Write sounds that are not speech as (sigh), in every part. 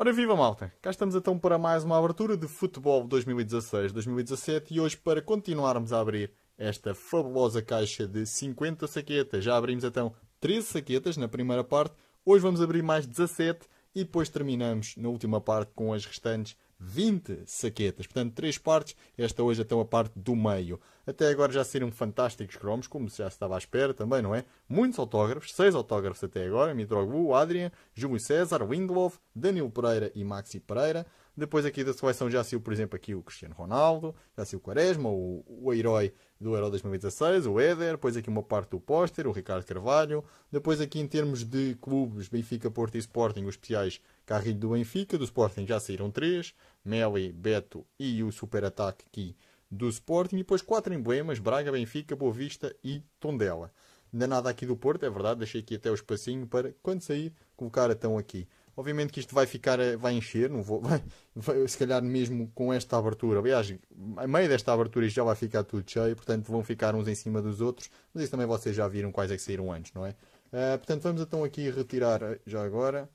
Ora viva malta, cá estamos então para mais uma abertura de Futebol 2016-2017 e hoje para continuarmos a abrir esta fabulosa caixa de 50 saquetas. Já abrimos então 13 saquetas na primeira parte, hoje vamos abrir mais 17 e depois terminamos na última parte com as restantes 20 saquetas. Portanto, três partes. Esta hoje então a parte do meio. Até agora já saíram fantásticos cromos, como já se estava à espera também, não é? Muitos autógrafos, seis autógrafos até agora. Mitroglou, Adrian, Júlio César, Windlove, Danilo Pereira e Maxi Pereira. Depois aqui da seleção já saiu, por exemplo, aqui o Cristiano Ronaldo, já saiu o Quaresma, o, o herói do Euro 2016, o Éder, depois aqui uma parte do póster, o Ricardo Carvalho, depois aqui em termos de clubes, Benfica, Porto e Sporting, os especiais Carrilho do Benfica, do Sporting já saíram três, Meli, Beto e o super ataque aqui do Sporting, e depois quatro emblemas, Braga, Benfica, Boa Vista e Tondela. Ainda nada aqui do Porto, é verdade, deixei aqui até o espacinho para, quando sair, colocar então aqui. Obviamente que isto vai ficar, eh, vai encher, não vou, (laughs) vai, vai, se calhar mesmo com esta abertura. Aliás, a meio desta abertura isto já vai ficar tudo cheio, portanto vão ficar uns em cima dos outros. Mas isso também vocês já viram quais é que saíram antes, não é? Uh, portanto, vamos então aqui retirar, eh, já agora,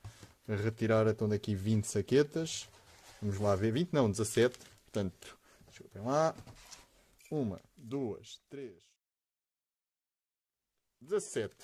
retirar então daqui 20 saquetas. Vamos lá ver, 20 não, 17. Portanto, deixa eu lá. Uma, duas, três. 17.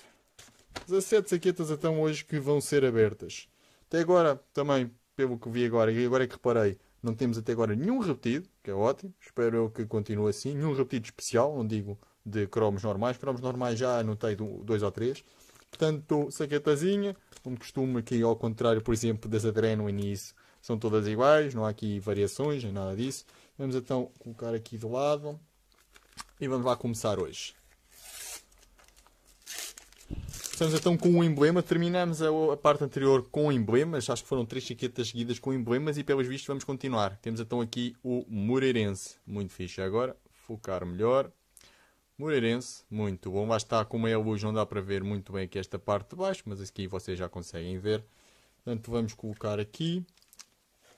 17 saquetas então hoje que vão ser abertas. Até agora, também, pelo que vi agora, e agora é que reparei, não temos até agora nenhum repetido, que é ótimo. Espero eu que continue assim. Nenhum repetido especial, não digo de cromos normais. Cromos normais já anotei dois ou três. Portanto, saquetazinha, como costume aqui, ao contrário, por exemplo, das Adreno no início, são todas iguais, não há aqui variações, nem nada disso. Vamos então colocar aqui do lado e vamos lá começar hoje. Estamos então com o emblema. Terminamos a, parte anterior com emblemas. Acho que foram três chiquetas seguidas com emblemas e pelos vistos vamos continuar. Temos então aqui o Moreirense. Muito fixe. Agora, focar melhor. Moreirense, muito bom. Lá está, como é a luz, não dá para ver muito bem aqui esta parte de baixo, mas aqui vocês já conseguem ver. Portanto, vamos colocar aqui.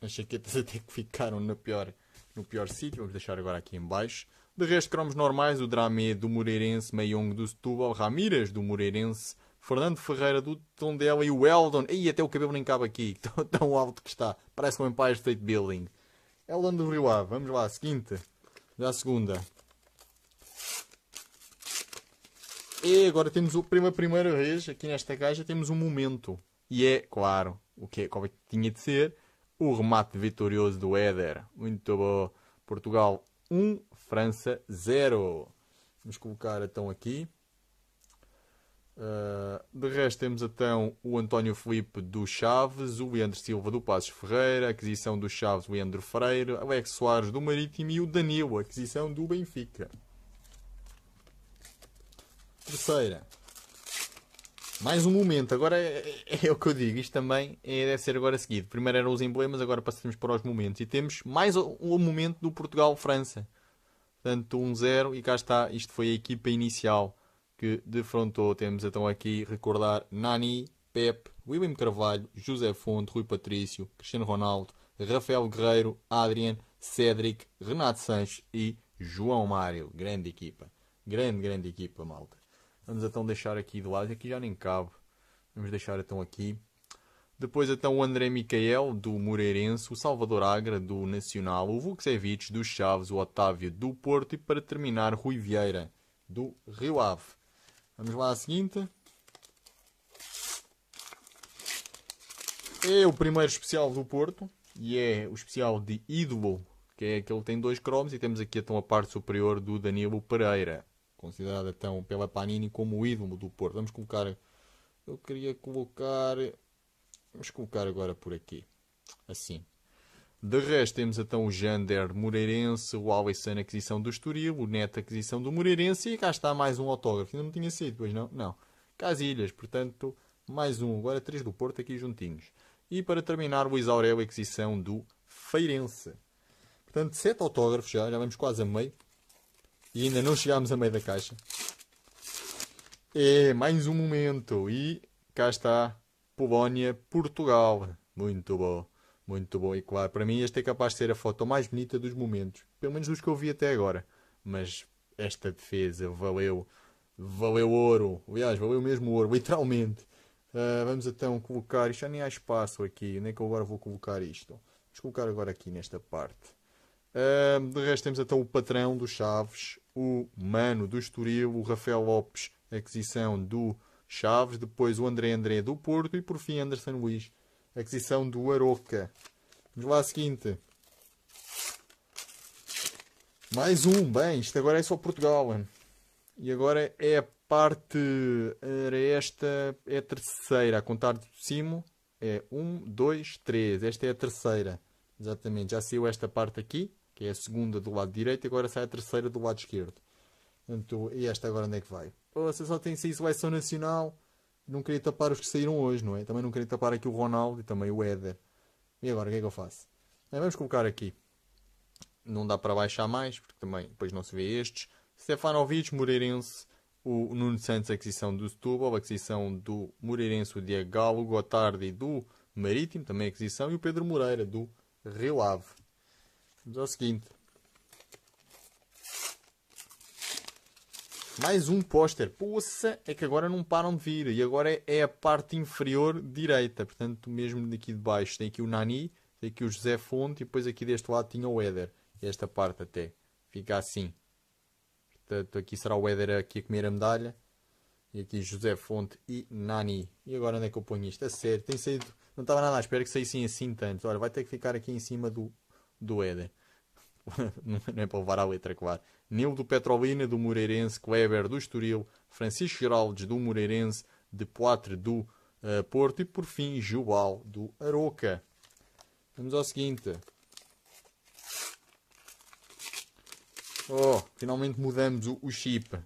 As chaquetas (laughs) até que ficaram no pior, no pior sítio. Vamos deixar agora aqui em baixo. De resto, cromos normais, o Dramé do Moreirense, Meiong do Setúbal, Ramírez do Moreirense, Fernando Ferreira do Tondela e o Eldon. E até o cabelo nem cabe aqui, (laughs) tão, tão alto que está. Parece um Empire State Building. Eldon do Rio Ave. Vamos lá, seguinte. Já a segunda. E agora temos o primeira, primeira vez aqui nesta caixa temos um momento. E é, claro, o que, é, qual é que tinha de ser? O remate vitorioso do Éder. Muito bom. Portugal 1, França 0. Vamos colocar então aqui. Uh, de resto temos então o António Felipe do Chaves, o Leandro Silva do Passos Ferreira, a aquisição do Chaves, o Leandro Freire, Alex Soares do Marítimo e o Danilo, a aquisição do Benfica. Terceira. Mais um momento, agora é, é, é, o que eu digo, isto também é, deve ser agora seguido. Primeiro eram os emblemas, agora passamos para os momentos. E temos mais um momento do Portugal-França. Portanto, 1-0 um e cá está, isto foi a equipa inicial que defrontou. Temos então aqui recordar Nani, Pep, William Carvalho, José Fonte, Rui Patrício, Cristiano Ronaldo, Rafael Guerreiro, Adrian, Cédric, Renato Sanches e João Mário. Grande equipa. Grande, grande equipa, malta. Vamos então deixar aqui de lado. Aqui já nem cabe. Vamos deixar então aqui. Depois então o André Micael, do Moreirense, o Salvador Agra, do Nacional, o Vukcevic, do Chaves, o Otávio, do Porto e para terminar Rui Vieira, do Rio Ave. Vamos lá à seguinte. É o primeiro especial do Porto. E é o especial de ídolo. Que é que ele tem dois cromos. E temos aqui então a parte superior do Danilo Pereira. Considerada então pela Panini como o ídolo do Porto. Vamos colocar... Eu queria colocar... Vamos colocar agora por aqui. Assim. De resto, temos então o Jander Moreirense, o Alisson aquisição do Estoril, o Neto aquisição do Moreirense e cá está mais um autógrafo. Ainda não tinha sido, pois não? Não. Casilhas, portanto, mais um. Agora três do Porto aqui juntinhos. E para terminar, o Isaurel aquisição do Feirense. Portanto, sete autógrafos já, já vamos quase a meio. E ainda não chegámos a meio da caixa. É, mais um momento. E cá está Polónia, Portugal. Muito bom. Muito bom. E claro, para mim esta é capaz de ser a foto mais bonita dos momentos. Pelo menos dos que eu vi até agora. Mas esta defesa valeu. Valeu ouro. Aliás, valeu mesmo ouro. (laughs) Literalmente. Uh, vamos então colocar, isto já nem há espaço aqui, nem que eu agora vou colocar isto. Vamos colocar agora aqui nesta parte. Uh, de resto temos então o patrão dos Chaves, o Mano do Estoril, o Rafael Lopes, aquisição do Chaves, depois o André André do Porto e por fim Anderson Luiz, aquisição do Aroca. Vamos lá, seguinte. Mais um, bem, isto agora é só Portugal. E agora é a parte. Era esta. É a terceira. A contar de cima. É um, dois, três. Esta é a terceira. Exatamente. Já saiu esta parte aqui, que é a segunda do lado direito. Agora sai a terceira do lado esquerdo. Então, e esta agora onde é que vai? Você só tem saído seleção nacional. Não queria tapar os que saíram hoje, não é? Também não queria tapar aqui o Ronaldo e também o Éder. E agora, o que é que eu faço? Bem, vamos colocar aqui. Não dá para baixar mais, porque também depois não se vê estes. Stefanovic, Moreirense, o Nuno Santos, aquisição do Setúbal, aquisição do Moreirense, o Diego Galo, Gotardi do Marítimo, também aquisição, e o Pedro Moreira do Rio Ave. Vamos ao seguinte. Mais um póster. Poça, é que agora não param de vir. E agora é, é a parte inferior direita. Portanto, mesmo daqui de baixo tem aqui o Nani, tem aqui o José Fonte e depois aqui deste lado tinha o Éder. Esta parte até. Fica assim. Portanto, aqui será o Éder aqui a comer a medalha. E aqui José Fonte e Nani. E agora onde é que eu ponho isto? A sério, tem saído... Não estava nada à espera que saíssem assim tanto. Olha, vai ter que ficar aqui em cima do, do Éder. (laughs) não é para levar a letra, claro. Nilo do Petrolina, do Moreirense, Kleber do Estoril, Francisco Geraldes do Moreirense, de Poitre do uh, Porto e por fim Jubal do Aroca. Vamos ao seguinte. Oh, finalmente mudamos o, o chip.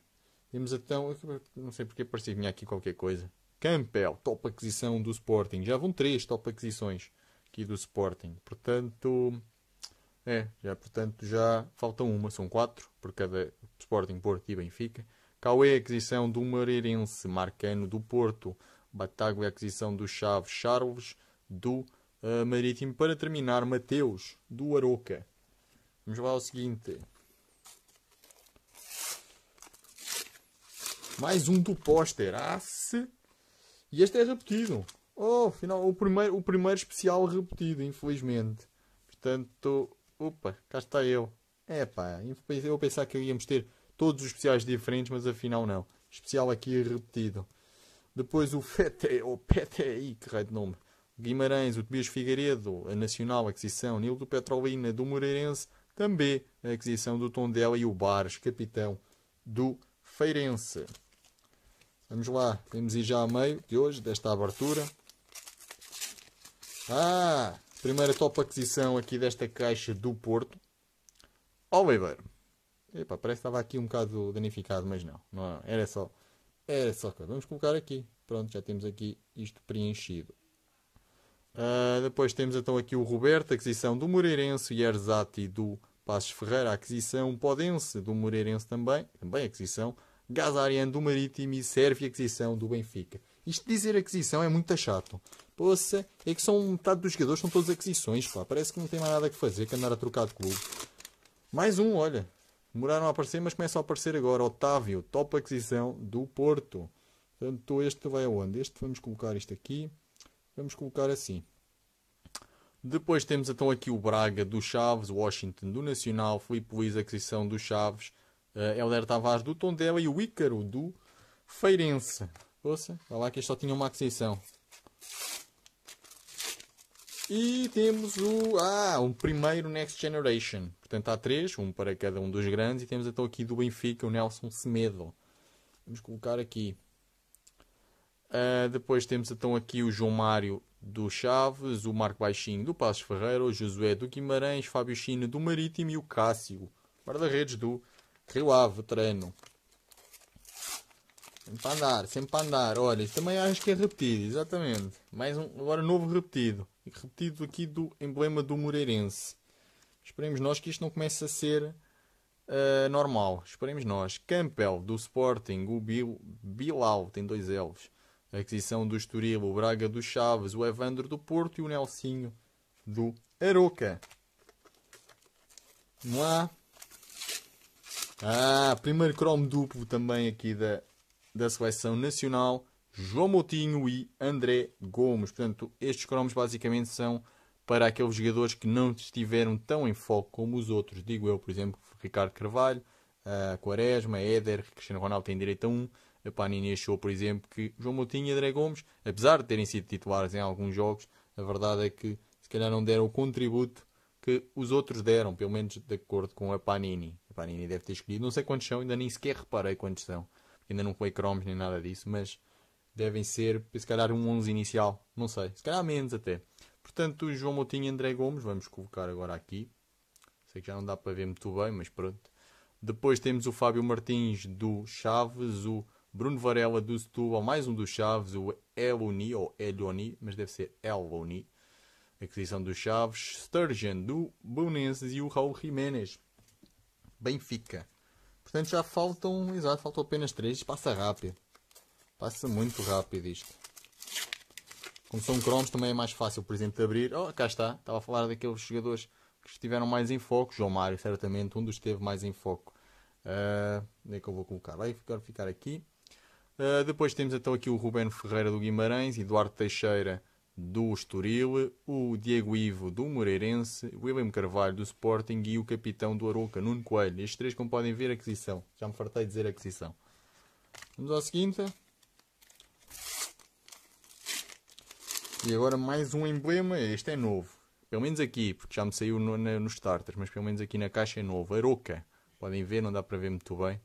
Temos então, não sei porque parecia que aqui qualquer coisa. Campbell, top aquisição do Sporting. Já vão três top aquisições aqui do Sporting. Portanto, é, já, portanto, já falta uma, são quatro, por cada Sporting, Porto e Benfica. Cauê, aquisição do Mareirense, Marcano do Porto, Bataglia, aquisição do Chaves, Charles do uh, Marítimo. Para terminar, Mateus, do Aroca. Vamos lá ao seguinte. Mais um do póster. Ah, se... E este é repetido. Oh, final, o primeiro, o primeiro especial repetido, infelizmente. Portanto, Opa, cá está eu. É pá, eu pensar que íamos ter todos os especiais diferentes, mas afinal não. Especial aqui repetido. Depois o FETE, ou PTI, que raio de nome. Guimarães, o Tobias Figueiredo, a Nacional, a aquisição. Nilo do Petrolina, do Moreirense, também a aquisição do Tondela e o Bares, capitão do Feirense. Vamos lá, temos ir já a meio de hoje, desta abertura. Ah, Primeira top aquisição aqui desta caixa do Porto. Oliver. Epá, parece que estava aqui um bocado danificado, mas não. não era só. Era só. Vamos colocar aqui. Pronto, já temos aqui isto preenchido. Uh, depois temos então aqui o Roberto, aquisição do Moreirense, e Erzati do Passos Ferreira, aquisição Podense do Moreirense também, também aquisição, Gazarian do Marítimo e Sérvia, aquisição do Benfica. Isto dizer aquisição é muito chato. Poxa, é que são metade dos jogadores são todas aquisições, pá. Parece que não tem mais nada que fazer, que andar a trocar de clube. Mais um, olha. Demoraram a aparecer, mas começam a aparecer agora. Otávio, top aquisição do Porto. Portanto, este vai aonde? Este vamos colocar isto aqui. Vamos colocar assim. Depois temos então aqui o Braga do Chaves, Washington do Nacional, Filipe Luiz, aquisição do Chaves, uh, Helder Tavares do Tondela e o Ícaro do Feirense. Ouça, olha lá que este só tinha uma aquisição. E temos o ah, um primeiro Next Generation. Portanto, há três, um para cada um dos grandes. E temos então aqui do Benfica o Nelson Semedo. Vamos colocar aqui. Uh, depois temos então aqui o João Mário do Chaves, o Marco Baixinho do Passos Ferreira, o Josué do Guimarães, Fábio China do Marítimo e o Cássio, guarda-redes do Rio Ave, veterano. Sempre para andar, sempre para andar. Olha, também acho que é repetido, exatamente. Mais um, agora novo repetido. Repetido aqui do emblema do Moreirense. Esperemos nós que isto não comece a ser uh, normal. Esperemos nós. Campbell do Sporting, o Bil, Bilal, tem dois elvos. A aquisição do Estoril, o Braga do Chaves, o Evandro do Porto e o Nelsinho do Aroca. Vamos lá. Ah, primeiro cromo duplo também aqui da da seleção nacional, João Moutinho e André Gomes. Portanto, estes cromos basicamente são para aqueles jogadores que não estiveram tão em foco como os outros. Digo eu, por exemplo, Ricardo Carvalho, uh, Quaresma, Éder, Cristiano Ronaldo tem direito a um. A Panini achou, por exemplo, que João Moutinho e André Gomes, apesar de terem sido titulares em alguns jogos, a verdade é que se calhar não deram o contributo que os outros deram, pelo menos de acordo com a Panini. A Panini deve ter escolhido, não sei quantos são, ainda nem sequer reparei quantos são. Ainda não foi cromos nem nada disso, mas devem ser, se calhar, um 11 inicial. Não sei, se calhar menos até. Portanto, João Moutinho e André Gomes, vamos colocar agora aqui. Sei que já não dá para ver muito bem, mas pronto. Depois temos o Fábio Martins do Chaves, o Bruno Varela do Setúbal, mais um do Chaves, o Eloni, ou Eloni, mas deve ser Eloni, aquisição do Chaves, Sturgeon do Belenenses e o Raul Jiménez, Benfica. Portanto já faltam, exato, faltam apenas três, passa rápido. Passa muito rápido isto. Como são cromos também é mais fácil, por exemplo, de abrir. Oh, cá está, estava a falar daqueles jogadores que estiveram mais em foco. João Mário, certamente, um dos esteve mais em foco. Uh, onde é que eu vou colocar? Vai ficar, ficar aqui. Uh, depois temos então aqui o Ruben Ferreira do Guimarães, Eduardo Teixeira do Estoril, o Diego Ivo do Moreirense, William Carvalho do Sporting e o capitão do Aroca, Nuno Coelho. Estes três, como podem ver, aquisição. Já me fartei de dizer aquisição. Vamos ao seguinte. E agora mais um emblema. Este é novo. Pelo menos aqui, porque já me saiu no, no, nos starters, mas pelo menos aqui na caixa é novo. Aroca. Podem ver, não dá para ver muito bem,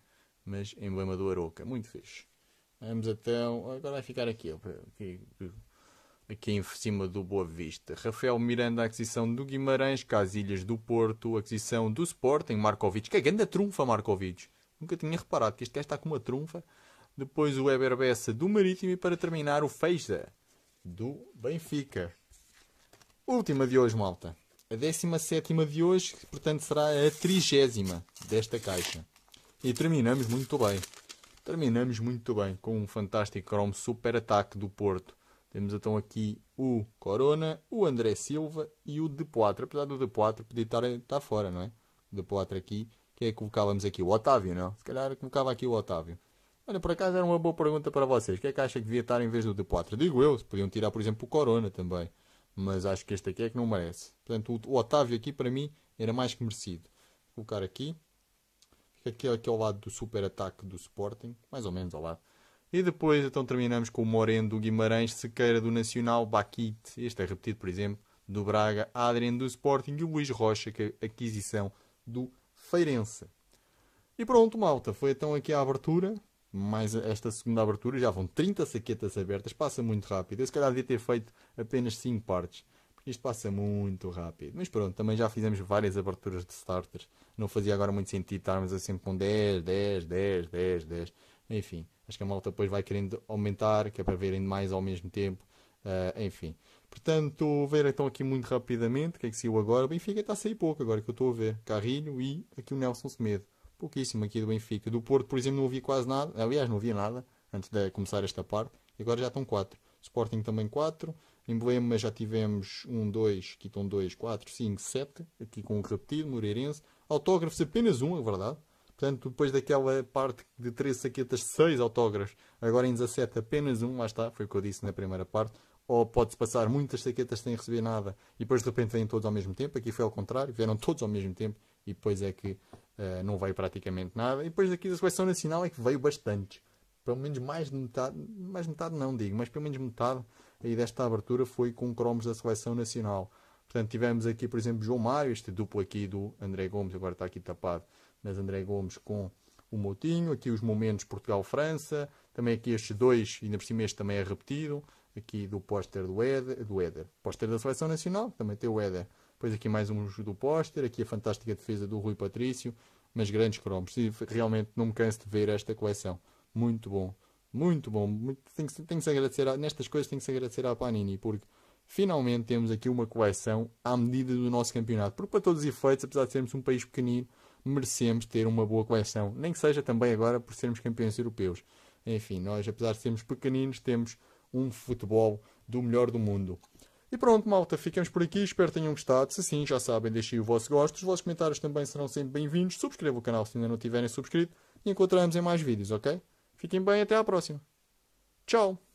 mas emblema do Aroca. Muito fixe. Vamos então. Agora vai ficar aqui aqui em cima do Boa Vista. Rafael Miranda, aquisição do Guimarães, Casilhas do Porto, aquisição do Sporting, Markovic, que é grande trunfa Markovic. Nunca tinha reparado que este gajo está com uma trunfa. Depois o Weber Bessa do Marítimo e para terminar o Feixa do Benfica. Última de hoje, malta. A 17 de hoje, portanto será a trigésima desta caixa. E terminamos muito bem. Terminamos muito bem com um fantástico cromo super ataque do Porto temos então aqui o Corona, o André Silva e o De Poitre. Apesar do De Poitre podia estar, estar fora, não é? O De Poitre aqui. Quem é que colocávamos aqui? O Otávio, não? Se calhar colocava aqui o Otávio. Olha, por acaso era uma boa pergunta para vocês. Quem é que acha que devia estar em vez do De Poitre? Digo eu. Podiam tirar, por exemplo, o Corona também. Mas acho que este aqui é que não merece. Portanto, o Otávio aqui, para mim, era mais que merecido. Vou colocar aqui. Fica aqui, aqui ao lado do super ataque do Sporting. Mais ou menos ao lado. E depois então terminamos com o Moreno do Guimarães, Sequeira do Nacional, Baquite, este é repetido por exemplo, do Braga, Adrien do Sporting e o Luís Rocha, que é aquisição do Feirense. E pronto, malta, foi então aqui a abertura, mais esta segunda abertura, já vão 30 saquetas abertas, passa muito rápido. Eu se calhar devia ter feito apenas 5 partes, porque isto passa muito rápido. Mas pronto, também já fizemos várias aberturas de starters, não fazia agora muito sentido estarmos assim com 10, 10, 10, 10, 10, enfim. Acho que a malta depois vai querendo aumentar, que é para verem mais ao mesmo tempo. Uh, enfim. Portanto, ver então aqui muito rapidamente o que é que saiu agora. O Benfica está a sair pouco agora que eu estou a ver. Carrilho e aqui o Nelson Semedo. Pouquíssimo aqui do Benfica. Do Porto, por exemplo, não havia quase nada. Aliás, não havia nada antes de começar esta parte. E agora já estão 4. Sporting também 4. Emblema já tivemos 1, 2, aqui estão 2, 4, 5, 7. Aqui com um repetido, Moreirense. Autógrafos apenas um, é verdade. Portanto, depois daquela parte de 13 saquetas, 6 autógrafos, agora em 17 apenas um, lá está, foi o que eu disse na primeira parte. Ou pode-se passar muitas saquetas sem receber nada e depois de repente vêm todos ao mesmo tempo. Aqui foi ao contrário, vieram todos ao mesmo tempo e depois é que uh, não veio praticamente nada. E depois daqui da seleção nacional é que veio bastante. Pelo menos mais de metade, mais de metade não digo, mas pelo menos metade aí desta abertura foi com cromos da seleção nacional. Portanto, tivemos aqui, por exemplo, João Mário, este duplo aqui do André Gomes, agora está aqui tapado mas André Gomes com o Moutinho, aqui os momentos Portugal-França, também aqui estes dois, ainda por cima este também é repetido, aqui do póster do Éder, do Éder, póster da Seleção Nacional, também tem o Éder, depois aqui mais uns do póster, aqui a fantástica defesa do Rui Patrício, mas grandes cromos, e realmente não me canso de ver esta coleção, muito bom, muito bom, muito, tem, que, tem que se agradecer, a, nestas coisas tem que se agradecer à Panini, porque finalmente temos aqui uma coleção à medida do nosso campeonato, porque para todos os efeitos, apesar de sermos um país pequenino, merecemos ter uma boa coleção. Nem que seja também agora por sermos campeões europeus. Enfim, nós, apesar de sermos pequeninos, temos um futebol do melhor do mundo. E pronto, malta, ficamos por aqui. Espero que tenham gostado. Se sim, já sabem, deixem o vosso gosto. Os vossos comentários também serão sempre bem-vindos. Subscrevam o canal se ainda não tiverem subscrito. E encontramos em mais vídeos, ok? Fiquem bem, até à próxima. Tchau!